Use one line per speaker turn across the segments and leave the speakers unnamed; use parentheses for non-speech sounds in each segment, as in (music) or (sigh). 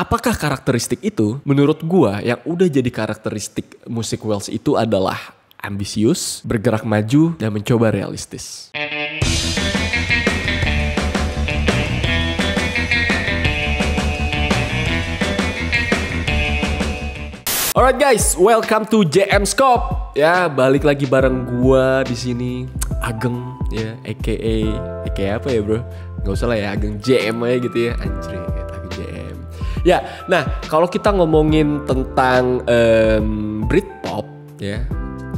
Apakah karakteristik itu? Menurut gua yang udah jadi karakteristik musik Wales itu adalah ambisius, bergerak maju, dan mencoba realistis. Alright guys, welcome to JM Scope. Ya, balik lagi bareng gua di sini Ageng ya, aka aka apa ya, Bro? Gak usah lah ya, Ageng JM aja gitu ya. Anjir. Ya, nah kalau kita ngomongin tentang um, Britpop ya,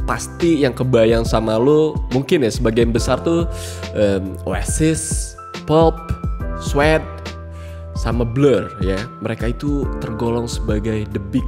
pasti yang kebayang sama lo mungkin ya sebagian besar tuh um, Oasis, Pulp, Sweat, sama Blur ya. Mereka itu tergolong sebagai the big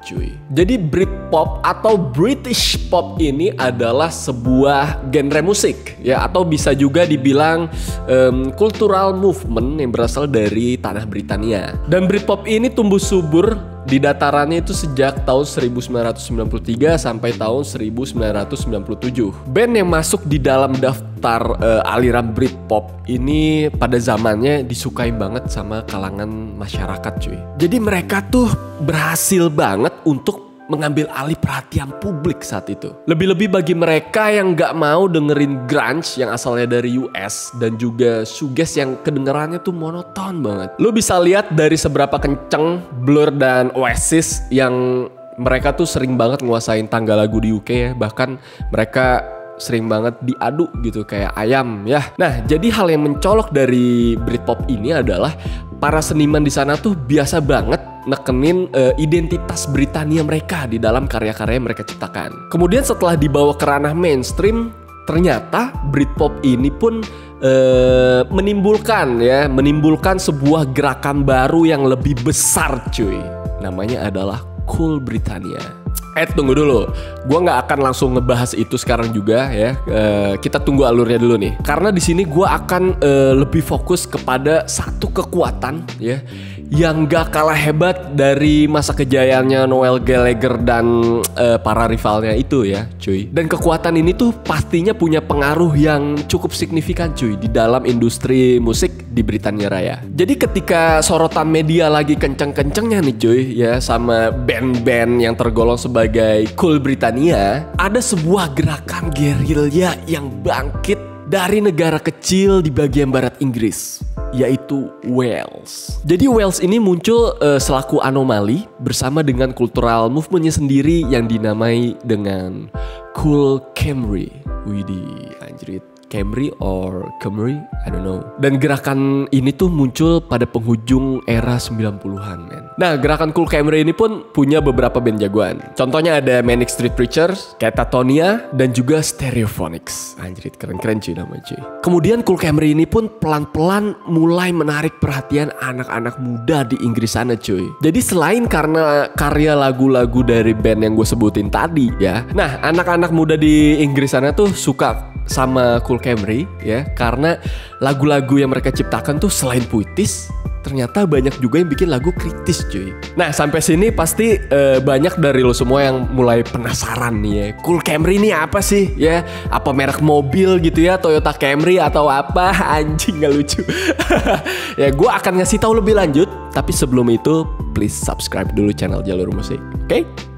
cuy. Jadi Britpop atau British pop ini adalah sebuah genre musik ya atau bisa juga dibilang um, cultural movement yang berasal dari tanah Britania. Dan Britpop ini tumbuh subur di datarannya itu sejak tahun 1993 sampai tahun 1997. Band yang masuk di dalam daftar uh, aliran Britpop ini pada zamannya disukai banget sama kalangan masyarakat cuy. Jadi mereka tuh berhasil banget untuk mengambil alih perhatian publik saat itu. Lebih-lebih bagi mereka yang gak mau dengerin grunge yang asalnya dari US dan juga suges yang kedengarannya tuh monoton banget. Lu bisa lihat dari seberapa kenceng Blur dan Oasis yang mereka tuh sering banget nguasain tangga lagu di UK ya. Bahkan mereka sering banget diadu gitu kayak ayam ya. Nah, jadi hal yang mencolok dari Britpop ini adalah para seniman di sana tuh biasa banget nekenin uh, identitas Britania mereka di dalam karya-karya yang mereka ciptakan. Kemudian setelah dibawa ke ranah mainstream, ternyata Britpop ini pun uh, menimbulkan ya, menimbulkan sebuah gerakan baru yang lebih besar cuy. Namanya adalah Cool Britannia. Eh tunggu dulu, gue nggak akan langsung ngebahas itu sekarang juga ya. Uh, kita tunggu alurnya dulu nih, karena di sini gue akan uh, lebih fokus kepada satu kekuatan ya yang gak kalah hebat dari masa kejayaannya Noel Gallagher dan uh, para rivalnya itu ya cuy. Dan kekuatan ini tuh pastinya punya pengaruh yang cukup signifikan cuy di dalam industri musik di Britania Raya. Jadi ketika sorotan media lagi kenceng-kencengnya nih cuy ya sama band-band yang tergolong sebagai cool Britania ada sebuah gerakan gerilya yang bangkit dari negara kecil di bagian barat Inggris yaitu Wales. Jadi Wales ini muncul uh, selaku anomali bersama dengan kultural movementnya sendiri yang dinamai dengan Cool Camry. Widih, anjrit. Camry or Camry, I don't know. Dan gerakan ini tuh muncul pada penghujung era 90-an, men. Nah, gerakan Cool Camry ini pun punya beberapa band jagoan. Contohnya ada Manic Street Preachers, Catatonia, dan juga Stereophonics. Anjrit, keren-keren cuy nama cuy. Kemudian Cool Camry ini pun pelan-pelan mulai menarik perhatian anak-anak muda di Inggris sana cuy. Jadi selain karena karya lagu-lagu dari band yang gue sebutin tadi ya. Nah, anak-anak muda di Inggris sana tuh suka sama Cool Camry ya karena lagu-lagu yang mereka ciptakan tuh selain puitis ternyata banyak juga yang bikin lagu kritis cuy. Nah sampai sini pasti uh, banyak dari lo semua yang mulai penasaran nih ya. Cool Camry ini apa sih ya? Apa merek mobil gitu ya? Toyota Camry atau apa? (laughs) Anjing gak lucu. (laughs) ya gue akan ngasih tahu lebih lanjut. Tapi sebelum itu please subscribe dulu channel Jalur Musik. Oke? Okay?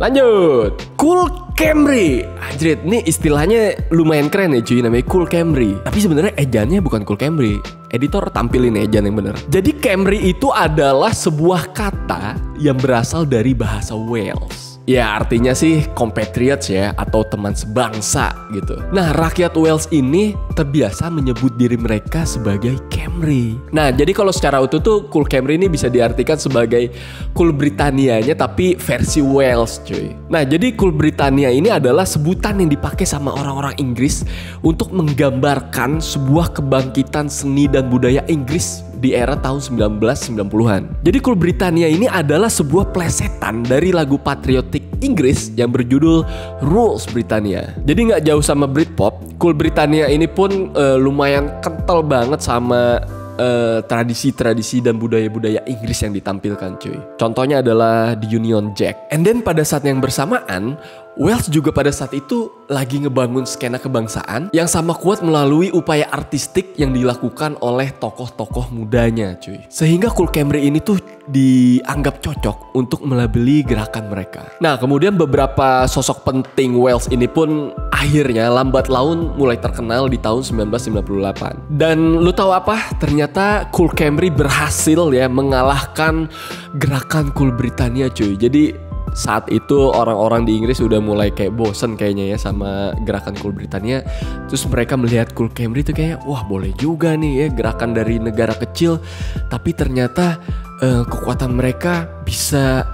Lanjut. Cool Camry. Anjrit, ini istilahnya lumayan keren ya cuy namanya Cool Camry. Tapi sebenarnya ejannya bukan Cool Camry. Editor tampilin ejan yang bener. Jadi Camry itu adalah sebuah kata yang berasal dari bahasa Wales. Ya artinya sih compatriots ya atau teman sebangsa gitu. Nah rakyat Wales ini terbiasa menyebut diri mereka sebagai Camry. Nah jadi kalau secara utuh tuh Cool Camry ini bisa diartikan sebagai Cool Britanianya tapi versi Wales cuy. Nah jadi Cool Britania ini adalah sebutan yang dipakai sama orang-orang Inggris untuk menggambarkan sebuah kebangkitan seni dan budaya Inggris di era tahun 1990-an. Jadi Cool Britannia ini adalah sebuah plesetan dari lagu patriotik Inggris yang berjudul Rules Britannia. Jadi nggak jauh sama Britpop, Cool Britannia ini pun uh, lumayan kental banget sama eh, tradisi-tradisi dan budaya-budaya Inggris yang ditampilkan cuy. Contohnya adalah di Union Jack. And then pada saat yang bersamaan Wales juga pada saat itu lagi ngebangun skena kebangsaan yang sama kuat melalui upaya artistik yang dilakukan oleh tokoh-tokoh mudanya cuy. Sehingga Cool Camry ini tuh dianggap cocok untuk melabeli gerakan mereka. Nah kemudian beberapa sosok penting Wales ini pun akhirnya lambat laun mulai terkenal di tahun 1998. Dan lu tahu apa? Ternyata Cool Camry berhasil ya mengalahkan gerakan Cool Britannia cuy. Jadi saat itu orang-orang di Inggris udah mulai kayak bosen kayaknya ya sama gerakan Cool Britannia terus mereka melihat Cool Camry itu kayak wah boleh juga nih ya gerakan dari negara kecil tapi ternyata uh, kekuatan mereka bisa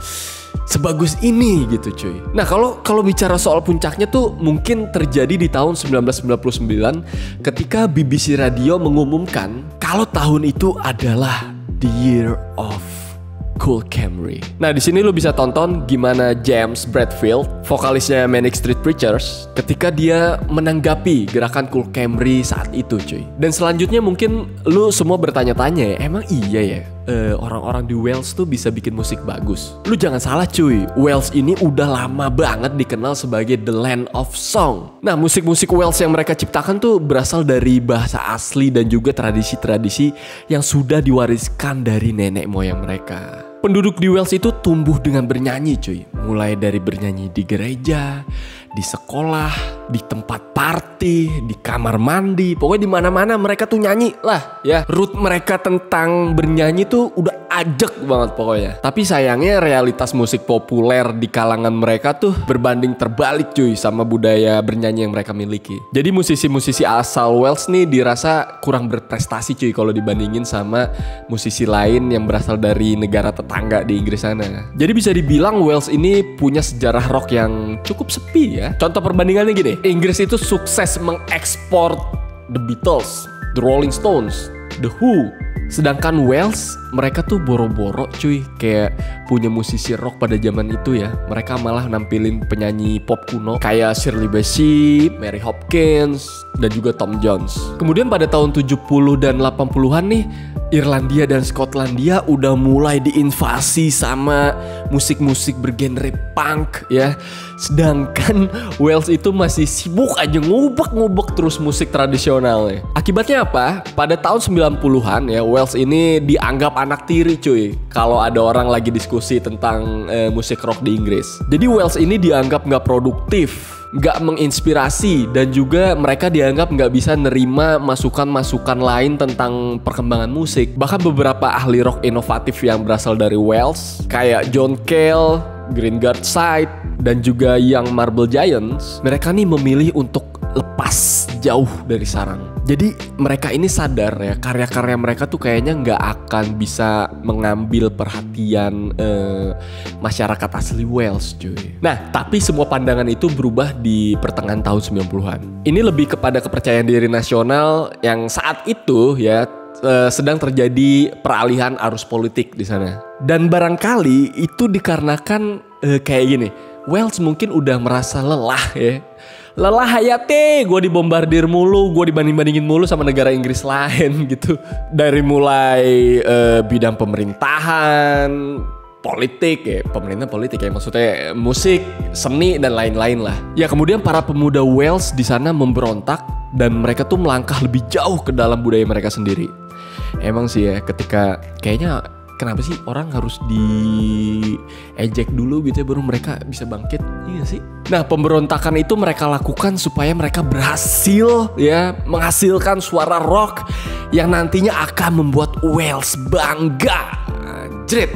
sebagus ini gitu cuy. Nah kalau kalau bicara soal puncaknya tuh mungkin terjadi di tahun 1999 ketika BBC Radio mengumumkan kalau tahun itu adalah the year of Cool Camry. Nah di sini lo bisa tonton gimana James Bradfield, vokalisnya Manic Street Preachers, ketika dia menanggapi gerakan Cool Camry saat itu, cuy. Dan selanjutnya mungkin lo semua bertanya-tanya, emang iya ya uh, orang-orang di Wales tuh bisa bikin musik bagus. Lu jangan salah cuy, Wales ini udah lama banget dikenal sebagai the land of song. Nah musik-musik Wales yang mereka ciptakan tuh berasal dari bahasa asli dan juga tradisi-tradisi yang sudah diwariskan dari nenek moyang mereka. Penduduk di Wales itu tumbuh dengan bernyanyi cuy. Mulai dari bernyanyi di gereja, di sekolah, di tempat party, di kamar mandi, pokoknya di mana-mana mereka tuh nyanyi lah ya. Root mereka tentang bernyanyi tuh udah ajak banget pokoknya. Tapi sayangnya realitas musik populer di kalangan mereka tuh berbanding terbalik cuy sama budaya bernyanyi yang mereka miliki. Jadi musisi-musisi asal Wales nih dirasa kurang berprestasi cuy kalau dibandingin sama musisi lain yang berasal dari negara tetangga di Inggris sana. Jadi bisa dibilang Wales ini punya sejarah rock yang cukup sepi ya Contoh perbandingannya gini, Inggris itu sukses mengekspor The Beatles, The Rolling Stones, The Who, Sedangkan Wales mereka tuh boro-boro cuy kayak punya musisi rock pada zaman itu ya. Mereka malah nampilin penyanyi pop kuno kayak Shirley Bassey, Mary Hopkins, dan juga Tom Jones. Kemudian pada tahun 70 dan 80-an nih Irlandia dan Skotlandia udah mulai diinvasi sama musik-musik bergenre punk ya. Sedangkan (laughs) Wales itu masih sibuk aja ngubek-ngubek terus musik tradisionalnya. Akibatnya apa? Pada tahun 90-an ya Wales ini dianggap anak tiri cuy. Kalau ada orang lagi diskusi tentang eh, musik rock di Inggris. Jadi Wales ini dianggap nggak produktif nggak menginspirasi dan juga mereka dianggap nggak bisa nerima masukan-masukan lain tentang perkembangan musik. Bahkan beberapa ahli rock inovatif yang berasal dari Wales kayak John Cale, Green Guard Side, dan juga Young Marble Giants, mereka nih memilih untuk lepas jauh dari sarang. Jadi mereka ini sadar ya karya-karya mereka tuh kayaknya nggak akan bisa mengambil perhatian eh, masyarakat asli Wales cuy. Nah tapi semua pandangan itu berubah di pertengahan tahun 90-an. Ini lebih kepada kepercayaan diri nasional yang saat itu ya eh, sedang terjadi peralihan arus politik di sana. Dan barangkali itu dikarenakan uh, kayak gini, Wales mungkin udah merasa lelah ya lelah hayate gue dibombardir mulu gue dibanding bandingin mulu sama negara Inggris lain (laughs) gitu. Dari mulai uh, bidang pemerintahan politik ya pemerintah politik ya. Maksudnya musik seni dan lain-lain lah. Ya kemudian para pemuda Wales di sana memberontak dan mereka tuh melangkah lebih jauh ke dalam budaya mereka sendiri. Emang sih ya ketika kayaknya kenapa sih orang harus di ejek dulu gitu ya baru mereka bisa bangkit? Iya sih? Nah pemberontakan itu mereka lakukan supaya mereka berhasil ya menghasilkan suara rock yang nantinya akan membuat Wales bangga. Anjrit.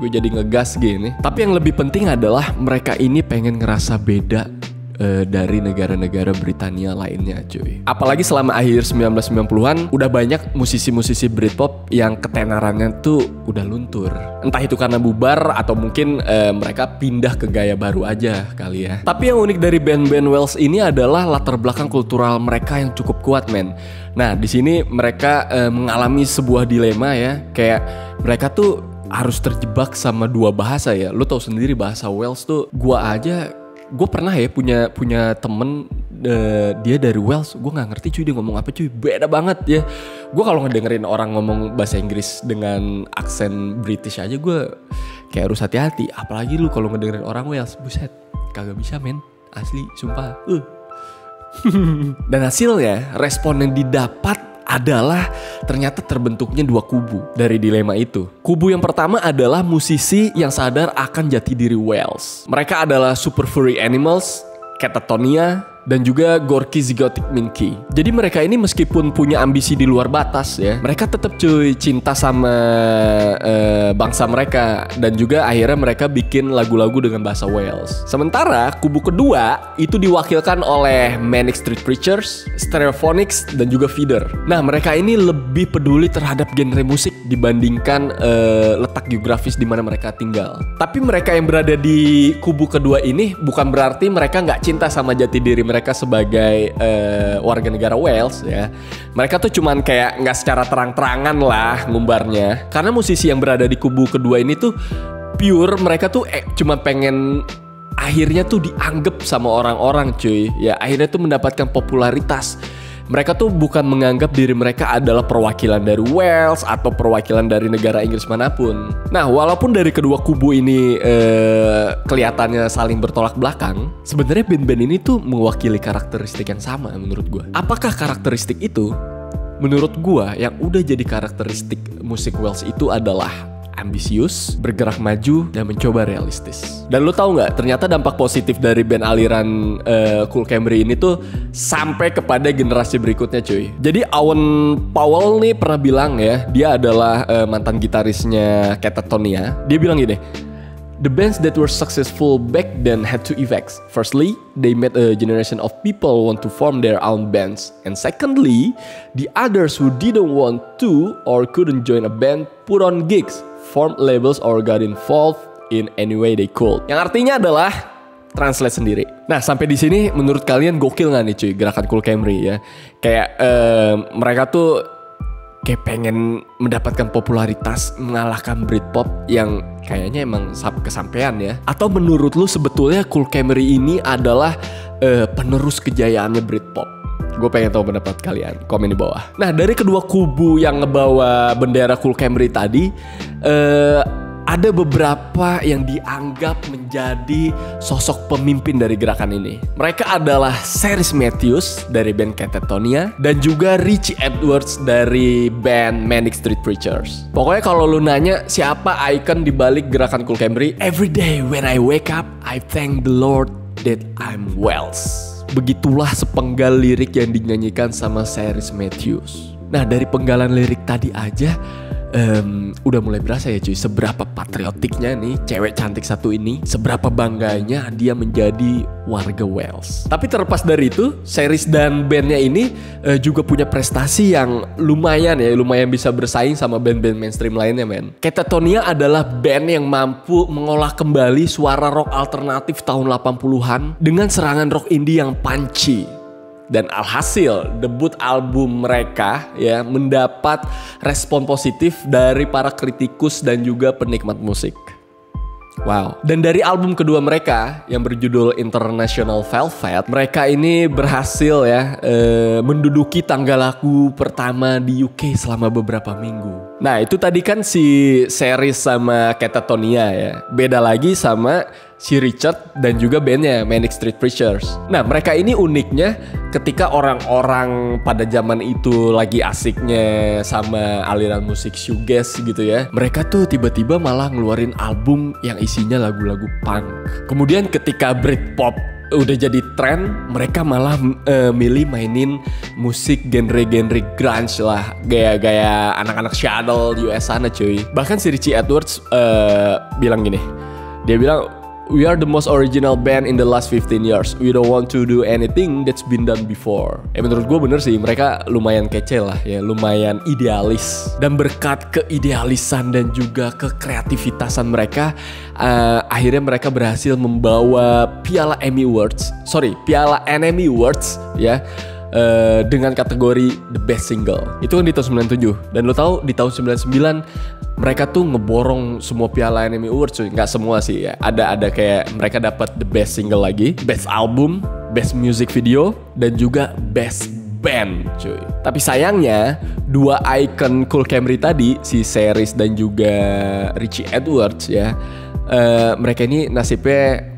Gue jadi ngegas gini. Tapi yang lebih penting adalah mereka ini pengen ngerasa beda uh, dari negara-negara Britania lainnya cuy. Apalagi selama akhir 1990-an udah banyak musisi-musisi Britpop yang ketenarannya tuh udah luntur. Entah itu karena bubar atau mungkin uh, mereka pindah ke gaya baru aja kali ya. Tapi yang unik dari band-band Wales ini adalah latar belakang kultural mereka yang cukup kuat men. Nah di sini mereka uh, mengalami sebuah dilema ya, kayak mereka tuh harus terjebak sama dua bahasa ya. Lo tau sendiri bahasa Wales tuh gua aja gue pernah ya punya punya temen uh, dia dari Wales. Gue nggak ngerti cuy dia ngomong apa cuy. Beda banget ya. Gue kalau ngedengerin orang ngomong bahasa Inggris dengan aksen British aja gue kayak harus hati-hati. Apalagi lu kalau ngedengerin orang Wales. Buset kagak bisa men. Asli sumpah. Uh. (laughs) dan hasilnya respon yang didapat adalah ternyata terbentuknya dua kubu dari dilema itu. Kubu yang pertama adalah musisi yang sadar akan jati diri Wales. Mereka adalah super furry animals, catatonia, dan juga Gorky Zygotic Minky. Jadi mereka ini meskipun punya ambisi di luar batas ya, mereka tetap cuy cinta sama uh, bangsa mereka dan juga akhirnya mereka bikin lagu-lagu dengan bahasa Wales. Sementara kubu kedua itu diwakilkan oleh Manic Street Preachers, Stereophonics dan juga Feeder. Nah, mereka ini lebih peduli terhadap genre musik dibandingkan uh, letak geografis di mana mereka tinggal. Tapi mereka yang berada di kubu kedua ini bukan berarti mereka nggak cinta sama jati diri mereka sebagai uh, warga negara Wales ya. Mereka tuh cuman kayak nggak secara terang-terangan lah ngumbarnya. Karena musisi yang berada di kubu kedua ini tuh pure mereka tuh eh, cuma pengen akhirnya tuh dianggap sama orang-orang cuy. Ya akhirnya tuh mendapatkan popularitas mereka tuh bukan menganggap diri mereka adalah perwakilan dari Wales atau perwakilan dari negara Inggris mana pun. Nah, walaupun dari kedua kubu ini eh, kelihatannya saling bertolak belakang, sebenarnya band-band ini tuh mewakili karakteristik yang sama menurut gue. Apakah karakteristik itu? Menurut gue yang udah jadi karakteristik musik Wales itu adalah ambisius, bergerak maju, dan mencoba realistis. Dan lu tahu nggak, ternyata dampak positif dari band aliran uh, Cool Camry ini tuh sampai kepada generasi berikutnya cuy. Jadi Owen Powell nih pernah bilang ya, dia adalah uh, mantan gitarisnya Catatonia. Dia bilang gini, The bands that were successful back then had two effects. Firstly, they made a generation of people want to form their own bands. And secondly, the others who didn't want to or couldn't join a band put on gigs formed labels or got involved in any way they could. Yang artinya adalah translate sendiri. Nah sampai di sini menurut kalian gokil nggak nih cuy gerakan Cool Camry ya? Kayak uh, mereka tuh kayak pengen mendapatkan popularitas mengalahkan Britpop yang kayaknya emang kesampaian ya. Atau menurut lu sebetulnya Cool Camry ini adalah uh, penerus kejayaannya Britpop? Gue pengen tahu pendapat kalian. Komen di bawah. Nah dari kedua kubu yang ngebawa bendera Cool Camry tadi, uh, ada beberapa yang dianggap menjadi sosok pemimpin dari gerakan ini. Mereka adalah Series Matthews dari band Catatonia dan juga Richie Edwards dari band Manic Street Preachers. Pokoknya kalau lu nanya siapa icon di balik gerakan Cool Camry, every day when I wake up, I thank the Lord that I'm Wells. Begitulah sepenggal lirik yang dinyanyikan sama Series Matthews. Nah dari penggalan lirik tadi aja um, udah mulai berasa ya cuy seberapa patriotiknya nih cewek cantik satu ini seberapa bangganya dia menjadi warga Wales. Tapi terlepas dari itu series dan bandnya ini uh, juga punya prestasi yang lumayan ya lumayan bisa bersaing sama band-band mainstream lainnya men. Catatonia adalah band yang mampu mengolah kembali suara rock alternatif tahun 80-an dengan serangan rock indie yang punchy dan alhasil debut album mereka ya mendapat respon positif dari para kritikus dan juga penikmat musik. Wow. Dan dari album kedua mereka yang berjudul International Velvet, mereka ini berhasil ya e, menduduki tangga laku pertama di UK selama beberapa minggu. Nah itu tadi kan si series sama Catatonia ya. Beda lagi sama si Richard dan juga bandnya Manic Street Preachers. Nah mereka ini uniknya ketika orang-orang pada zaman itu lagi asiknya sama aliran musik shoegaze gitu ya. Mereka tuh tiba-tiba malah ngeluarin album yang isinya lagu-lagu punk. Kemudian ketika Britpop udah jadi tren, mereka malah uh, milih mainin musik genre-genre grunge lah, gaya-gaya anak-anak Shadow di US sana cuy. Bahkan si Richie Edwards uh, bilang gini, dia bilang we are the most original band in the last 15 years. We don't want to do anything that's been done before. Ya menurut gue bener sih, mereka lumayan kece lah ya, lumayan idealis. Dan berkat keidealisan dan juga kekreativitasan mereka, uh, akhirnya mereka berhasil membawa piala Emmy Awards, sorry, piala NME Awards ya uh, dengan kategori the best single. Itu kan di tahun 97 dan lo tau di tahun 99 mereka tuh ngeborong semua piala Anime Awards cuy. Nggak semua sih ya. Ada ada kayak mereka dapat the best single lagi, best album, best music video dan juga best band cuy. Tapi sayangnya dua icon Cool Camry tadi si Series dan juga Richie Edwards ya. Uh, mereka ini nasibnya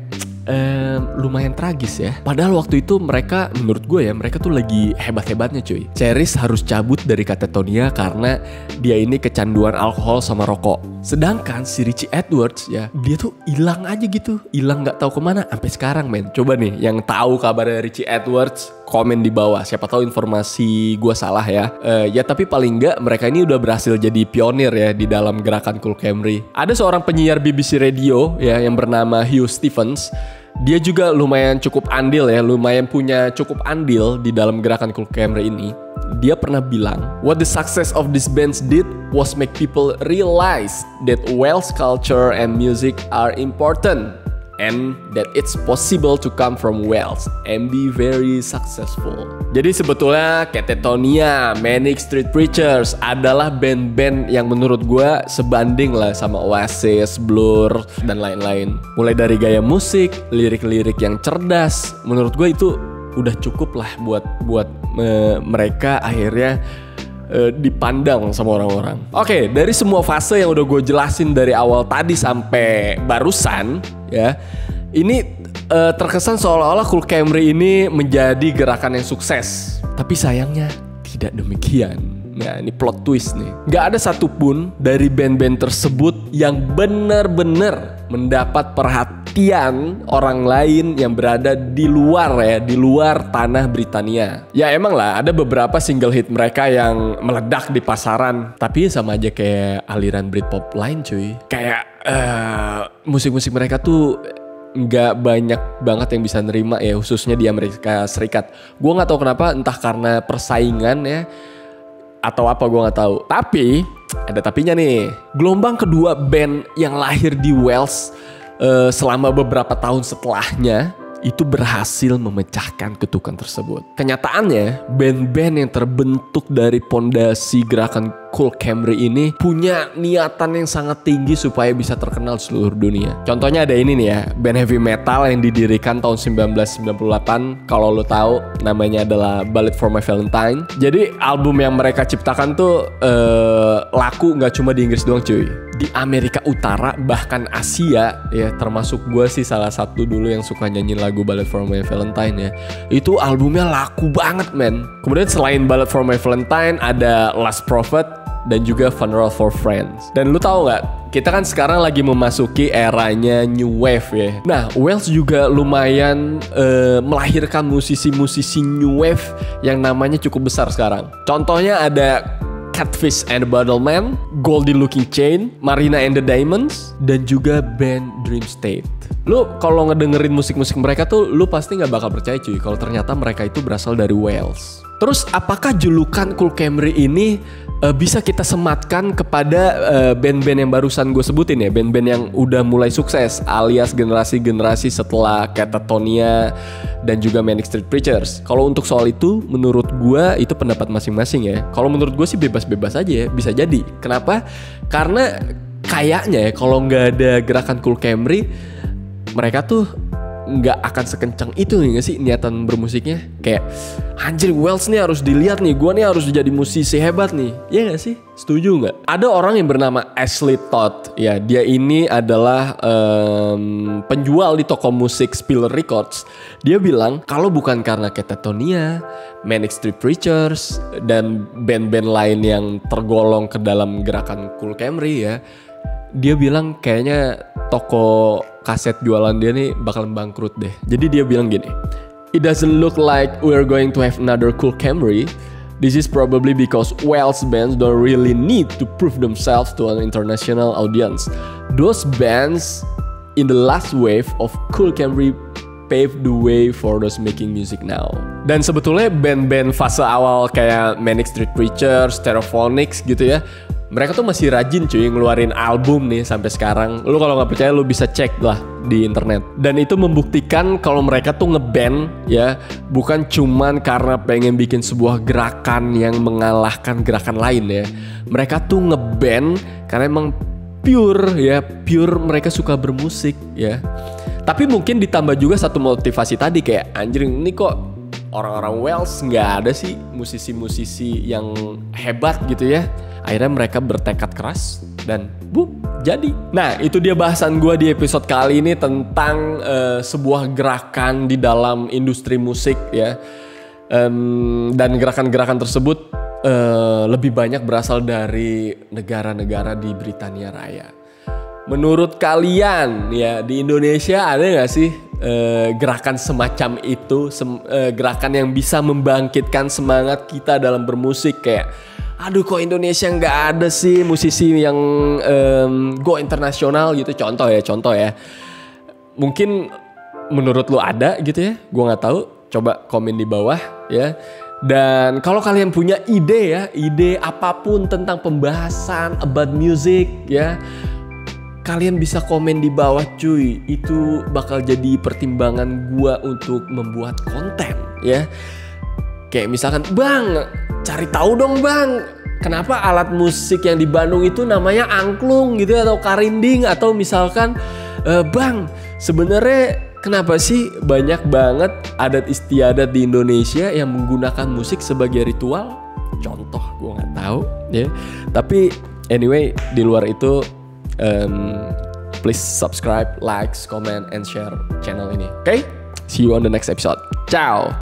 eh, lumayan tragis ya. Padahal waktu itu mereka, menurut gue ya, mereka tuh lagi hebat-hebatnya cuy. Ceris harus cabut dari Katatonia karena dia ini kecanduan alkohol sama rokok. Sedangkan si Richie Edwards ya, dia tuh hilang aja gitu, hilang nggak tahu ke mana sampai sekarang men. Coba nih, yang tahu kabar Richie Edwards komen di bawah. Siapa tahu informasi gue salah ya. Uh, ya tapi paling nggak mereka ini udah berhasil jadi pionir ya di dalam gerakan Cool Camry. Ada seorang penyiar BBC Radio ya yang bernama Hugh Stevens dia juga lumayan cukup andil ya, lumayan punya cukup andil di dalam gerakan Cool Camry ini. Dia pernah bilang, what the success of this bands did was make people realize that Wales culture and music are important and that it's possible to come from Wales and be very successful. Jadi sebetulnya Catatonia, Manic Street Preachers adalah band-band yang menurut gue sebanding lah sama Oasis, Blur, dan lain-lain. Mulai dari gaya musik, lirik-lirik yang cerdas, menurut gue itu udah cukup lah buat buat me mereka akhirnya uh, dipandang sama orang-orang. Oke, okay, dari semua fase yang udah gue jelasin dari awal tadi sampai barusan, ya, ini uh, terkesan seolah-olah Cool Camry ini menjadi gerakan yang sukses. Tapi sayangnya tidak demikian. Nah ini plot twist nih. Gak ada satupun dari band-band tersebut yang benar-benar mendapat perhatian orang lain yang berada di luar ya Di luar tanah Britania. Ya emang lah ada beberapa single hit mereka yang meledak di pasaran. Tapi sama aja kayak aliran Britpop lain cuy. Kayak uh, musik-musik mereka tuh nggak banyak banget yang bisa nerima ya khususnya di Amerika Serikat. Gue nggak tahu kenapa entah karena persaingan ya atau apa gue nggak tahu. Tapi ada tapinya nih. Gelombang kedua band yang lahir di Wales uh, selama beberapa tahun setelahnya itu berhasil memecahkan ketukan tersebut. Kenyataannya, band-band yang terbentuk dari pondasi gerakan Cool Camry ini punya niatan yang sangat tinggi supaya bisa terkenal seluruh dunia. Contohnya ada ini nih ya, band heavy metal yang didirikan tahun 1998. Kalau lo tahu, namanya adalah Ballet for My Valentine. Jadi album yang mereka ciptakan tuh uh, laku nggak cuma di Inggris doang cuy. Di Amerika Utara bahkan Asia ya termasuk gue sih salah satu dulu yang suka nyanyiin lagu Ballet for My Valentine ya. Itu albumnya laku banget men. Kemudian selain Ballet for My Valentine ada Last Prophet dan juga Funeral for Friends. Dan lu tahu nggak? Kita kan sekarang lagi memasuki eranya new wave ya. Nah, Wales juga lumayan uh, melahirkan musisi-musisi new wave yang namanya cukup besar sekarang. Contohnya ada Catfish and the Bottleman, Goldie Looking Chain, Marina and the Diamonds, dan juga band Dream State. Lu kalau ngedengerin musik-musik mereka tuh lu pasti nggak bakal percaya cuy kalau ternyata mereka itu berasal dari Wales. Terus apakah julukan Cool Camry ini uh, bisa kita sematkan kepada uh, band-band yang barusan gue sebutin ya, band-band yang udah mulai sukses alias generasi-generasi setelah Catatonia dan juga Manic Street Preachers. Kalau untuk soal itu, menurut gue itu pendapat masing-masing ya. Kalau menurut gue sih bebas-bebas aja ya, bisa jadi. Kenapa? Karena kayaknya ya kalau nggak ada gerakan Cool Camry, mereka tuh nggak akan sekencang itu nih gak sih niatan bermusiknya? Kayak anjir Wells nih harus dilihat nih gue nih harus jadi musisi hebat nih. Ya gak sih? Setuju nggak? Ada orang yang bernama Ashley Todd. Ya dia ini adalah um, penjual di toko musik Spiller Records. Dia bilang kalau bukan karena Catatonia Manic Street Preachers dan band-band lain yang tergolong ke dalam gerakan Cool Camry ya dia bilang kayaknya toko kaset jualan dia nih bakal bangkrut deh. Jadi dia bilang gini, It doesn't look like we're going to have another cool Camry. This is probably because Welsh bands don't really need to prove themselves to an international audience. Those bands in the last wave of cool Camry paved the way for those making music now. Dan sebetulnya band-band fase awal kayak Manic Street Preachers, Stereophonics gitu ya, mereka tuh masih rajin cuy ngeluarin album nih sampai sekarang. Lu kalau nggak percaya lu bisa cek lah di internet. Dan itu membuktikan kalau mereka tuh ngeband ya bukan cuman karena pengen bikin sebuah gerakan yang mengalahkan gerakan lain ya. Mereka tuh ngeband karena emang pure ya, pure mereka suka bermusik ya. Tapi mungkin ditambah juga satu motivasi tadi kayak anjir ini kok orang-orang Wales nggak ada sih musisi-musisi yang hebat gitu ya. Akhirnya mereka bertekad keras dan bu jadi. Nah itu dia bahasan gue di episode kali ini tentang uh, sebuah gerakan di dalam industri musik ya. Um, dan gerakan-gerakan tersebut uh, lebih banyak berasal dari negara-negara di Britania Raya. Menurut kalian ya di Indonesia ada nggak sih uh, gerakan semacam itu, sem gerakan yang bisa membangkitkan semangat kita dalam bermusik kayak, aduh kok Indonesia nggak ada sih musisi yang um, go internasional gitu, contoh ya, contoh ya. Mungkin menurut lo ada gitu ya, gue nggak tahu. Coba komen di bawah ya. Dan kalau kalian punya ide ya, ide apa pun tentang pembahasan about music ya, kalian bisa komen di bawah cuy itu bakal jadi pertimbangan gua untuk membuat konten ya kayak misalkan bang cari tahu dong bang kenapa alat musik yang di Bandung itu namanya angklung gitu atau karinding atau misalkan e, bang sebenarnya kenapa sih banyak banget adat istiadat di Indonesia yang menggunakan musik sebagai ritual contoh gua nggak tahu ya tapi anyway di luar itu um, please subscribe, likes, comment, and share channel ini. Oke? Okay? See you on the next episode. Ciao.